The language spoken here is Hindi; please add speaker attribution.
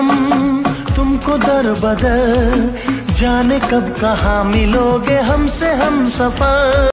Speaker 1: हम तुमको दर बदर जाने कब कहाँ मिलोगे हमसे हम सफ़र।